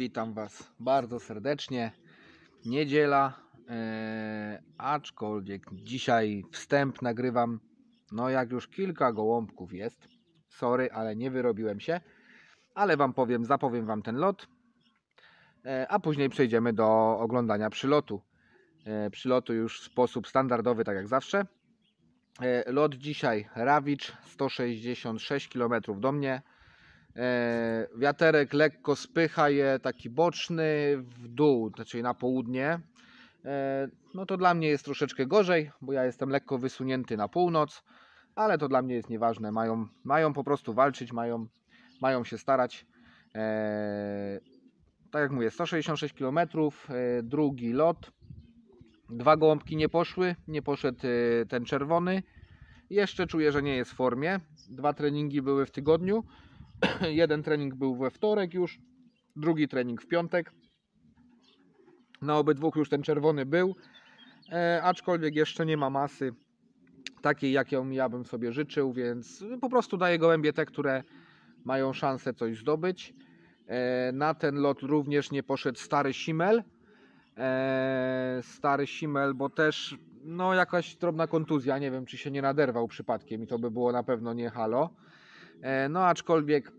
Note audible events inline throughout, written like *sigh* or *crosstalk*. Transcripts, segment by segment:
Witam Was bardzo serdecznie. Niedziela, e, aczkolwiek dzisiaj wstęp nagrywam. No, jak już kilka gołąbków jest. Sorry, ale nie wyrobiłem się. Ale Wam powiem, zapowiem Wam ten lot. E, a później przejdziemy do oglądania przylotu. E, przylotu już w sposób standardowy, tak jak zawsze. E, lot dzisiaj Rawicz 166 km do mnie. E, wiaterek lekko spycha je, taki boczny w dół, czyli na południe. E, no to dla mnie jest troszeczkę gorzej, bo ja jestem lekko wysunięty na północ, ale to dla mnie jest nieważne. Mają, mają po prostu walczyć, mają, mają się starać. E, tak jak mówię, 166 km, drugi lot. Dwa gołąbki nie poszły, nie poszedł ten czerwony. Jeszcze czuję, że nie jest w formie. Dwa treningi były w tygodniu. *clears throat* Jeden trening był we wtorek już, drugi trening w piątek. Na obydwu już ten czerwony był, e, aczkolwiek jeszcze nie ma masy takiej, jaką ja bym sobie życzył, więc po prostu daję gołębie te, które mają szansę coś zdobyć. E, na ten lot również nie poszedł stary Simel. E, stary Simel, bo też no jakaś drobna kontuzja, nie wiem czy się nie naderwał przypadkiem i to by było na pewno nie halo. E, No aczkolwiek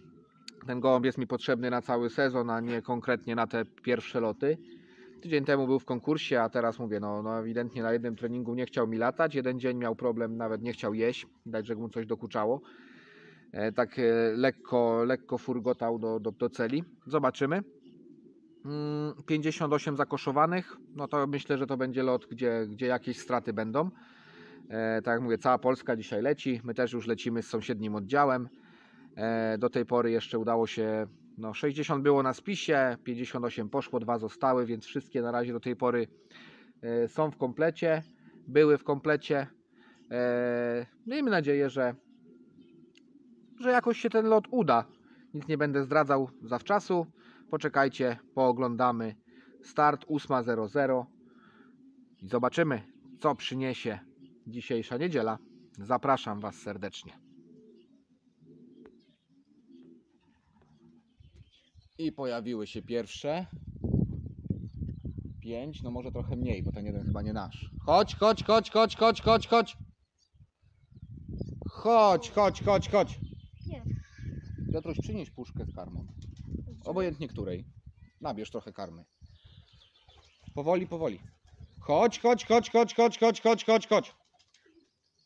*clears throat* ten gołąb jest mi potrzebny na cały sezon, a nie konkretnie na te pierwsze loty. Tydzień temu był w konkursie, a teraz mówię, no, no ewidentnie na jednym treningu nie chciał mi latać. Jeden dzień miał problem, nawet nie chciał jeść, dać, że mu coś dokuczało. E, tak e, lekko, lekko furgotał do, do, do celi. Zobaczymy. Mm, 58 zakoszowanych, no to myślę, że to będzie lot, gdzie, gdzie jakieś straty będą. E, tak jak mówię, cała Polska dzisiaj leci. My też już lecimy z sąsiednim oddziałem. E, do tej pory jeszcze udało się, no 60 było na spisie, 58 poszło, dwa zostały, więc wszystkie na razie do tej pory e, są w komplecie, były w komplecie. E, miejmy nadzieję, że, że jakoś się ten lot uda. Nic nie będę zdradzał zawczasu. Poczekajcie, pooglądamy. Start 8.00 i zobaczymy, co przyniesie dzisiejsza niedziela. Zapraszam Was serdecznie. I pojawiły się pierwsze. Pięć, no może trochę mniej, bo ten jeden chyba nie nasz. Chodź, chodź, chodź, chodź, chodź, chodź, chodź. Chodź, chodź, chodź, chodź. Piotruś, przynieś puszkę z karmą. Obojętnie której. Nabierz trochę karmy. Powoli, powoli. Chodź, chodź, chodź, chodź, chodź, chodź, chodź, chodź, chodź.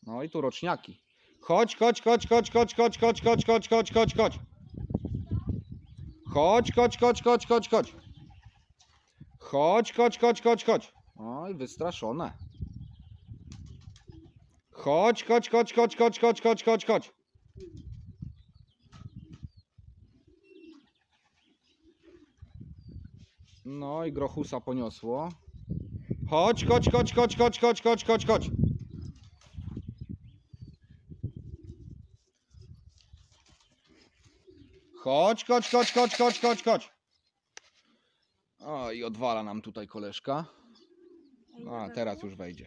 No i tu roczniaki. Chodź, chodź, chodź, chodź, chodź, chodź, chodź, chodź, chodź, chodź, chodź, chodź. Chodź, chodź, chodź, chodź, chodź, chodź. Chodź, chodź, chodź, chodź, chodź. Oj, wystraszone. Chodź, chodź, chodź, chodź, chodź, chodź, chodź, chodź, chodź. No i grochusa poniosło. Chodź, chodź, chodź, chodź, chodź, chodź, chodź, chodź, chodź. Chodź, chodź, chodź, chodź, chodź, chodź, chodź. O i odwala nam tutaj koleżka. A teraz już wejdzie.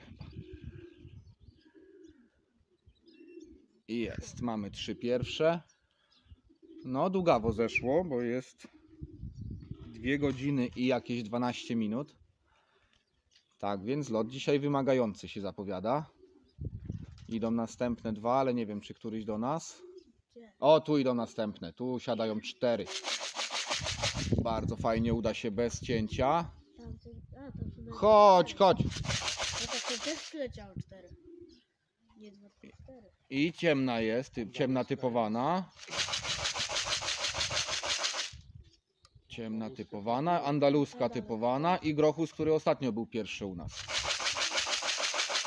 I jest, mamy trzy pierwsze. No, długawo zeszło, bo jest 2 godziny i jakieś 12 minut. Tak, więc lot dzisiaj wymagający się zapowiada. Idą następne dwa, ale nie wiem, czy któryś do nas. O, tu idą następne. Tu siadają cztery. Bardzo fajnie uda się bez cięcia. Chodź, chodź. No to cztery. I ciemna jest, ciemna typowana. Ciemna typowana, andaluska typowana i grochus, który ostatnio był pierwszy u nas.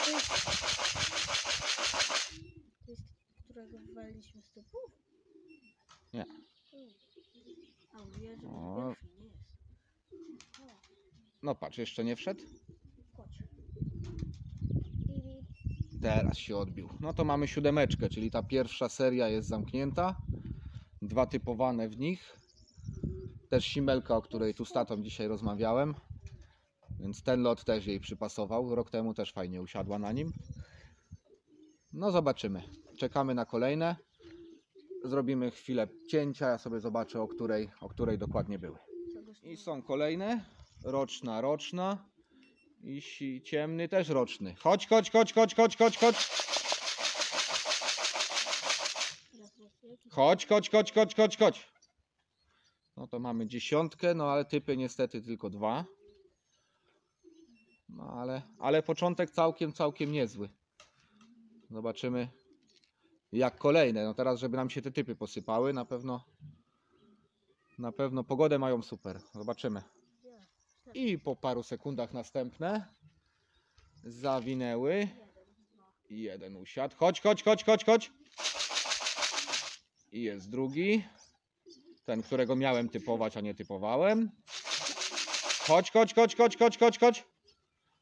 To jest... Którego wywaliliśmy? Nie. A że O. to pierwszy, nie jest. O, No patrz, jeszcze nie wszedł? chodź. Teraz się odbił. No to mamy siódemeczkę, czyli ta pierwsza seria jest zamknięta. Dwa typowane w nich. Też simelka, o której tu z tatą dzisiaj rozmawiałem. Więc ten lot też jej przypasował. Rok temu też fajnie usiadła na nim. No zobaczymy. Czekamy na kolejne. Zrobimy chwilę cięcia, ja sobie zobaczę o której, o której dokładnie były. I są kolejne. Roczna, roczna. I ciemny też roczny. Chodź, chodź, chodź, chodź, chodź, chodź, chodź. Chodź, chodź, chodź, chodź, chodź, chodź. No to mamy dziesiątkę, no ale typy niestety tylko dwa. No ale, ale początek całkiem, całkiem niezły. Zobaczymy jak kolejne. No teraz, żeby nam się te typy posypały, na pewno na pewno pogodę mają super. Zobaczymy. I po paru sekundach następne zawinęły. Jeden usiadł. Chodź, chodź, chodź, chodź, chodź. I jest drugi. Ten, którego miałem typować, a nie typowałem. Chodź, chodź, chodź, chodź, chodź, chodź, chodź.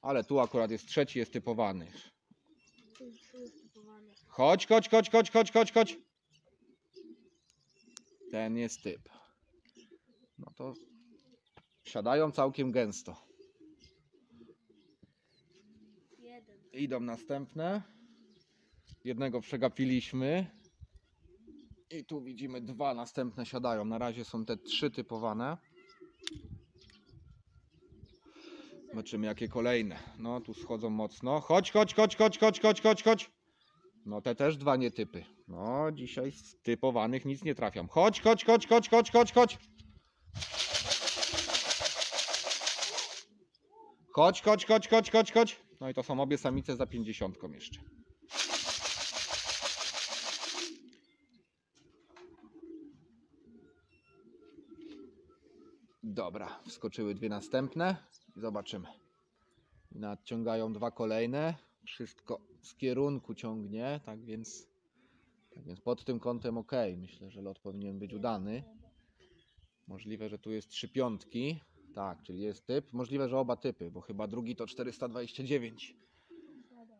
Ale tu akurat jest trzeci, jest typowany. Chodź, chodź, chodź, chodź, chodź, chodź, chodź. Ten jest typ. No to siadają całkiem gęsto. Idą następne. Jednego przegapiliśmy. I tu widzimy dwa następne siadają. Na razie są te trzy typowane. Zobaczymy jakie kolejne. No tu schodzą mocno. Chodź, chodź, chodź, chodź, chodź, chodź, chodź, chodź. No te też dwa nietypy. No dzisiaj z typowanych nic nie trafiam. Chodź, chodź, chodź, chodź, chodź, chodź, chodź. Chodź, chodź, chodź, chodź, chodź, chodź. No i to są obie samice za pięćdziesiątką jeszcze. Dobra, wskoczyły dwie następne i zobaczymy. Nadciągają dwa kolejne. Wszystko z kierunku ciągnie, tak więc, tak więc pod tym kątem ok. Myślę, że lot powinien być udany. Możliwe, że tu jest trzy piątki. Tak, czyli jest typ. Możliwe, że oba typy, bo chyba drugi to 429.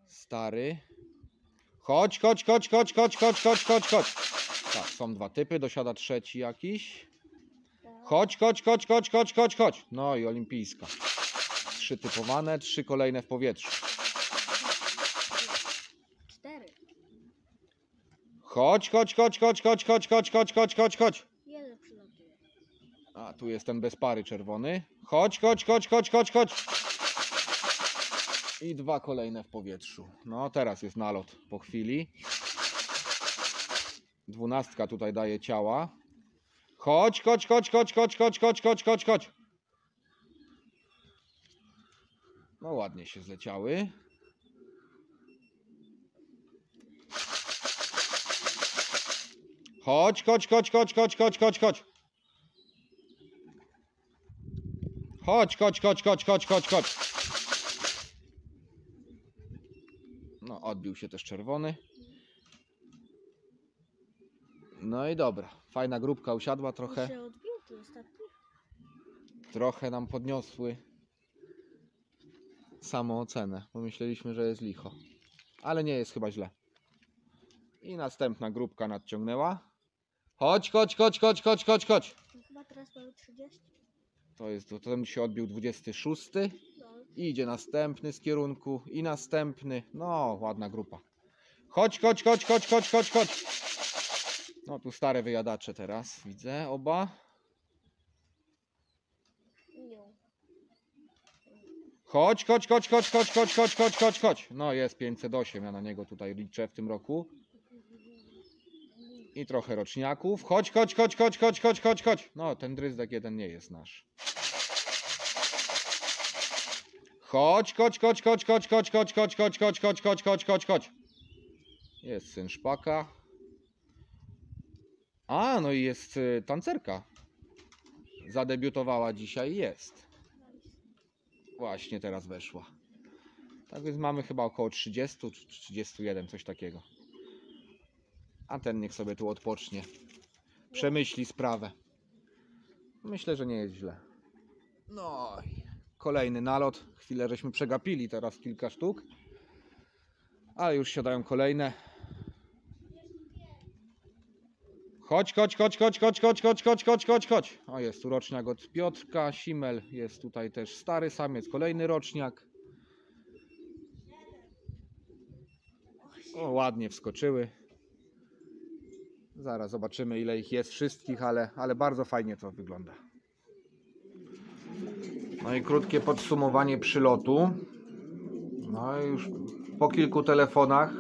Stary. Chodź, chodź, chodź, chodź, chodź, chodź, chodź, chodź, chodź. Tak, są dwa typy, dosiada trzeci jakiś. Chodź, chodź, chodź, chodź, chodź, chodź, chodź. No i olimpijska. Trzy typowane, trzy kolejne w powietrzu. Chodź, chodź, chodź, chodź, chodź, chodź, chodź, chodź, chodź, chodź, chodź. Jeden przylatuje. A, tu jest ten bez pary czerwony. Chodź, chodź, chodź, chodź, chodź, chodź. I dwa kolejne w powietrzu. No, teraz jest nalot po chwili. Dwunastka tutaj daje ciała. Chodź, chodź, chodź, chodź, chodź, chodź, chodź, chodź, chodź, chodź. No ładnie się zleciały. Chodź, chodź, chodź, chodź, chodź, chodź, chodź, chodź. Chodź, chodź, chodź, chodź, chodź, chodź, chodź. No, odbił się też czerwony. No i dobra. Fajna grupka usiadła trochę. Trochę nam podniosły samoocenę, bo myśleliśmy, że jest licho. Ale nie jest chyba źle. I następna grupka nadciągnęła. Chodź, chodź, chodź, chodź, chodź, chodź, chodź. No chyba teraz mamy 30. To jest, to ten się odbił 26. No, I idzie następny z kierunku i następny. No, ładna grupa. Chodź, chodź, chodź, chodź, chodź, chodź, chodź. No tu stare wyjadacze teraz widzę, oba. Chodź, chodź, chodź, chodź, chodź, chodź, chodź, chodź, chodź, chodź. No jest 508, ja na niego tutaj liczę w tym roku. I trochę roczniaków. Chodź, chodź, chodź, chodź, chodź, chodź, chodź, chodź. No, ten dryzdek jeden nie jest nasz. Chodź, chodź, chodź, chodź, chodź, chodź, chodź, chodź, chodź, chodź, chodź, chodź, chodź, chodź, chodź. Jest syn szpaka. A, no i jest y, tancerka. Zadebiutowała dzisiaj, jest. Właśnie teraz weszła. Tak więc mamy chyba około 30 czy 31, coś takiego. A ten niech sobie tu odpocznie. Przemyśli sprawę. Myślę, że nie jest źle. No i kolejny nalot. Chwilę żeśmy przegapili teraz kilka sztuk. Ale już siadają kolejne. Chodź, chodź, chodź, chodź, chodź, chodź, chodź, chodź, chodź, chodź, chodź. O, jest tu roczniak od Piotrka, Simel, jest tutaj też stary samiec, kolejny roczniak. O, ładnie wskoczyły. Zaraz zobaczymy ile ich jest wszystkich, ale, ale bardzo fajnie to wygląda. No i krótkie podsumowanie przylotu. No i już po kilku telefonach.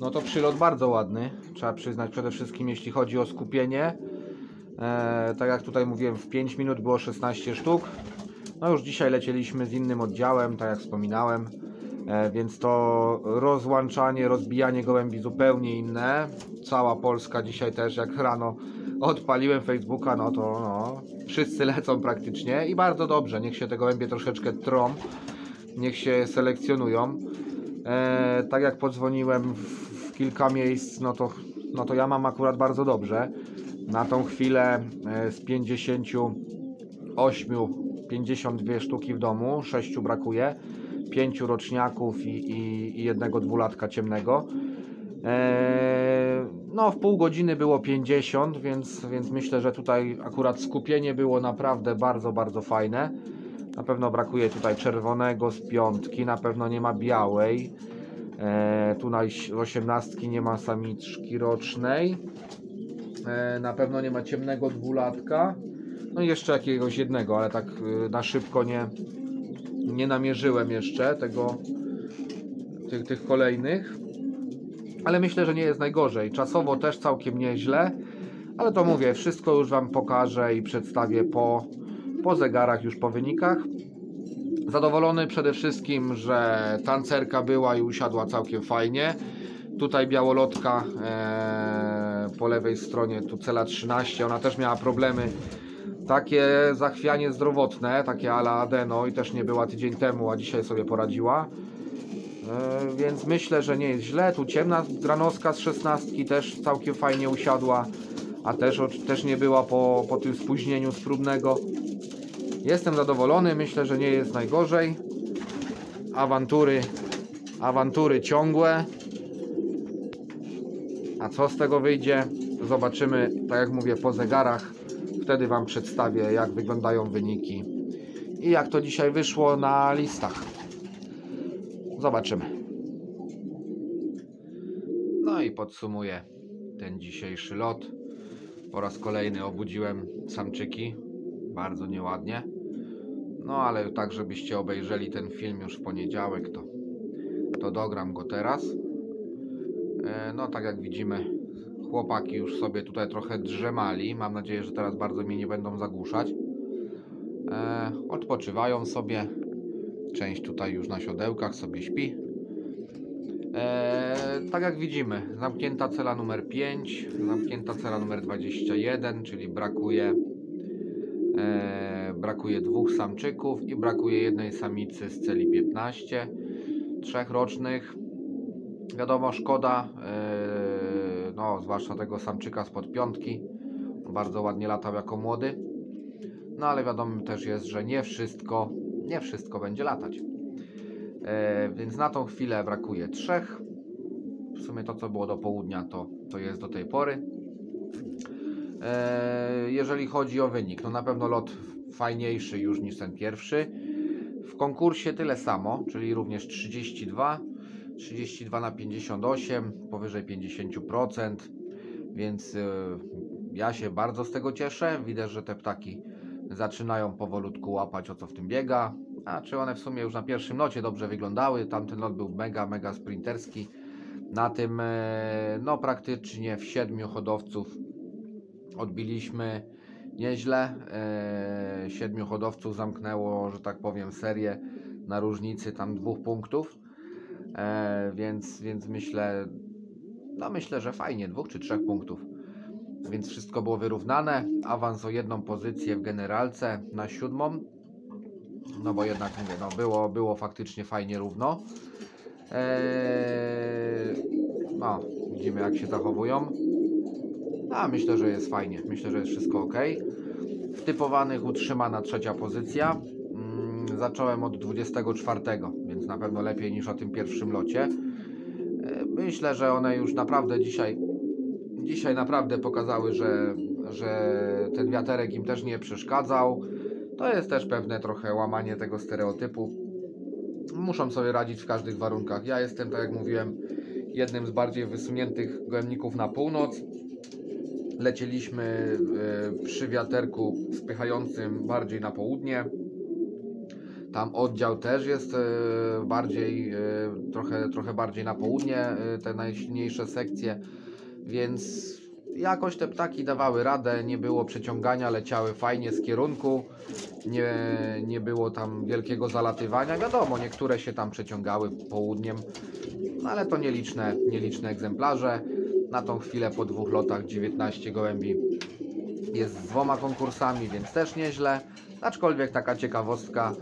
No to przylot bardzo ładny. Trzeba przyznać przede wszystkim jeśli chodzi o skupienie. E, tak jak tutaj mówiłem, w 5 minut było 16 sztuk. No już dzisiaj lecieliśmy z innym oddziałem, tak jak wspominałem. E, więc to rozłączanie, rozbijanie gołębi zupełnie inne. Cała Polska dzisiaj też, jak rano odpaliłem Facebooka, no to no, wszyscy lecą praktycznie i bardzo dobrze. Niech się te gołębie troszeczkę trą, niech się selekcjonują. E, tak jak podzwoniłem w, kilka miejsc, no to, no to ja mam akurat bardzo dobrze. Na tą chwilę e, z 58, 52 sztuki w domu, 6 brakuje, 5 roczniaków i, i, i jednego dwulatka ciemnego. Eee, no, w pół godziny było 50, więc, więc myślę, że tutaj akurat skupienie było naprawdę bardzo, bardzo fajne. Na pewno brakuje tutaj czerwonego z piątki, na pewno nie ma białej. Eee, tu na osiemnastki nie ma samiczki rocznej. Eee, na pewno nie ma ciemnego dwulatka. No i jeszcze jakiegoś jednego, ale tak y, na szybko nie, nie namierzyłem jeszcze tego, tych, tych kolejnych. Ale myślę, że nie jest najgorzej. Czasowo też całkiem nieźle. Ale to mówię, wszystko już Wam pokażę i przedstawię po, po zegarach, już po wynikach. Zadowolony przede wszystkim, że tancerka była i usiadła całkiem fajnie. Tutaj białolotka e, po lewej stronie, tu cela 13, ona też miała problemy takie zachwianie zdrowotne, takie ala adeno i też nie była tydzień temu, a dzisiaj sobie poradziła. E, więc myślę, że nie jest źle. Tu ciemna granowska z 16 też całkiem fajnie usiadła, a też, też nie była po, po tym spóźnieniu z próbnego. Jestem zadowolony, myślę, że nie jest najgorzej. Awantury, awantury ciągłe. A co z tego wyjdzie? Zobaczymy, tak jak mówię, po zegarach. Wtedy Wam przedstawię, jak wyglądają wyniki i jak to dzisiaj wyszło na listach. Zobaczymy. No i podsumuję ten dzisiejszy lot. Po raz kolejny obudziłem samczyki. Bardzo nieładnie. No ale tak, żebyście obejrzeli ten film już w poniedziałek, to, to dogram go teraz. E, no tak jak widzimy, chłopaki już sobie tutaj trochę drzemali. Mam nadzieję, że teraz bardzo mnie nie będą zagłuszać. E, odpoczywają sobie. Część tutaj już na siodełkach sobie śpi. E, tak jak widzimy, zamknięta cela numer 5, zamknięta cela numer 21, czyli brakuje e, brakuje dwóch samczyków i brakuje jednej samicy z celi 15, trzech rocznych. Wiadomo, szkoda, e, no zwłaszcza tego samczyka spod piątki, bardzo ładnie latał jako młody. No ale wiadomo też jest, że nie wszystko, nie wszystko będzie latać. E, więc na tą chwilę brakuje trzech. W sumie to, co było do południa, to, to jest do tej pory. E, jeżeli chodzi o wynik, no na pewno lot fajniejszy już niż ten pierwszy. W konkursie tyle samo, czyli również 32, 32 na 58, powyżej 50%, więc e, ja się bardzo z tego cieszę. Widać, że te ptaki zaczynają powolutku łapać o co w tym biega. A czy one w sumie już na pierwszym locie dobrze wyglądały? Tamten lot był mega, mega sprinterski. Na tym, e, no praktycznie w siedmiu hodowców odbiliśmy nieźle. E, siedmiu hodowców zamknęło, że tak powiem, serię na różnicy tam dwóch punktów. E, więc, więc myślę, no myślę, że fajnie, dwóch czy trzech punktów. Więc wszystko było wyrównane. Awans o jedną pozycję w generalce na siódmą. No bo jednak mówię, no było, było faktycznie fajnie równo. Eee, no, widzimy jak się zachowują. A myślę, że jest fajnie. Myślę, że jest wszystko ok. W typowanych utrzymana trzecia pozycja. Mm, zacząłem od 24, więc na pewno lepiej niż o tym pierwszym locie. Eee, myślę, że one już naprawdę dzisiaj dzisiaj naprawdę pokazały, że, że ten wiaterek im też nie przeszkadzał. To jest też pewne trochę łamanie tego stereotypu. Muszą sobie radzić w każdych warunkach. Ja jestem, tak jak mówiłem, jednym z bardziej wysuniętych gołębników na północ. lecieliśmy e, przy wiaterku spychającym bardziej na południe. Tam oddział też jest e, bardziej, e, trochę, trochę bardziej na południe, e, te najsilniejsze sekcje, więc jakoś te ptaki dawały radę, nie było przeciągania, leciały fajnie z kierunku, nie, nie było tam wielkiego zalatywania. Wiadomo, niektóre się tam przeciągały południem, ale to nieliczne, nieliczne egzemplarze. Na tą chwilę po dwóch lotach 19 gołębi jest z dwoma konkursami, więc też nieźle. Aczkolwiek taka ciekawostka,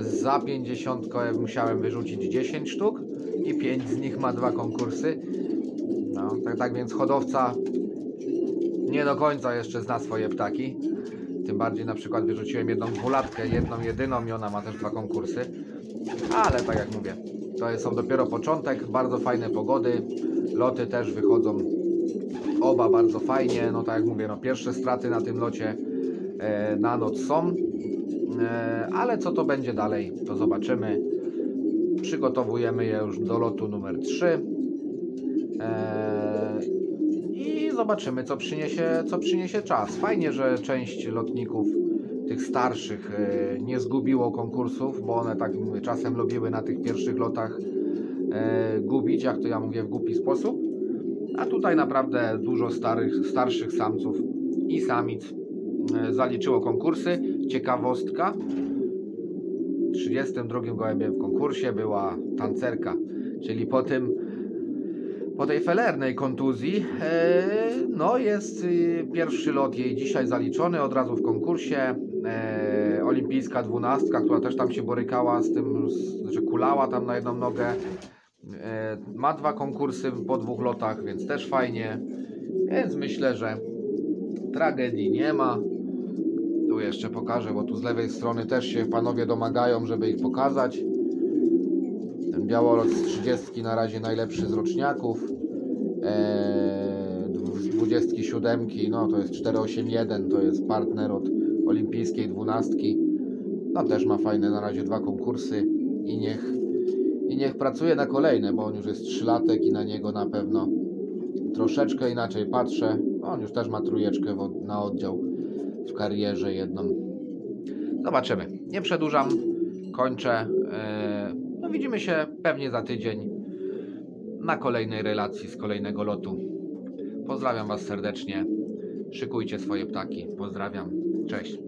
za 50 musiałem wyrzucić 10 sztuk i 5 z nich ma dwa konkursy. No, tak, tak więc hodowca nie do końca jeszcze zna swoje ptaki. Tym bardziej na przykład wyrzuciłem jedną dwulatkę, jedną jedyną i ona ma też dwa konkursy. Ale tak jak mówię, to są dopiero początek, bardzo fajne pogody. Loty też wychodzą oba bardzo fajnie. No tak jak mówię, no pierwsze straty na tym locie e, na noc są. E, ale co to będzie dalej, to zobaczymy. Przygotowujemy je już do lotu numer 3. E, I zobaczymy, co przyniesie, co przyniesie czas. Fajnie, że część lotników, tych starszych, e, nie zgubiło konkursów, bo one tak czasem lubiły na tych pierwszych lotach gubić, jak to ja mówię, w głupi sposób. A tutaj naprawdę dużo starych, starszych samców i samic zaliczyło konkursy. Ciekawostka. W 32 gołębiem w konkursie była tancerka, czyli po tym po tej felernej kontuzji e, no jest y, pierwszy lot jej dzisiaj zaliczony od razu w konkursie e, olimpijska dwunastka, która też tam się borykała z tym, że kulała tam na jedną nogę e, ma dwa konkursy po dwóch lotach, więc też fajnie więc myślę, że tragedii nie ma tu jeszcze pokażę, bo tu z lewej strony też się panowie domagają, żeby ich pokazać. Ten białolot z 30 na razie najlepszy z roczniaków. Eee, z 27, no to jest 481, to jest partner od olimpijskiej dwunastki. No też ma fajne na razie dwa konkursy i niech, i niech pracuje na kolejne, bo on już jest trzylatek i na niego na pewno troszeczkę inaczej patrzę. On już też ma od- na oddział w karierze jedną. Zobaczymy. Nie przedłużam, kończę. Eee, No widzimy się pewnie za tydzień na kolejnej relacji z kolejnego lotu. Pozdrawiam Was serdecznie. Szykujcie swoje ptaki. Pozdrawiam. Cześć.